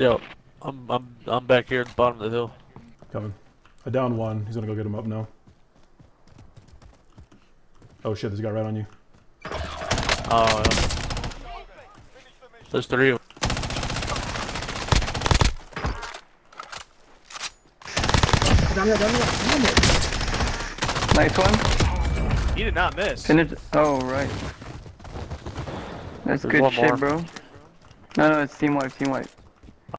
Yo, I'm I'm I'm back here at the bottom of the hill. Coming. I downed one. He's gonna go get him up now. Oh shit, there's a guy right on you. Oh, yeah. There's three of them. Down here, down here, down here. Nice one. He did not miss. Finish. Oh, right. That's There's good shit, more. bro. No, no, it's team wipe, team wipe.